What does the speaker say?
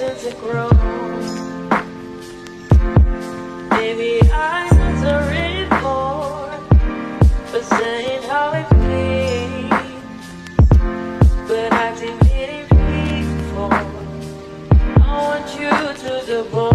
presence it grows. Baby, I was already born, but saying how it feels, but I didn't before. I want you to the.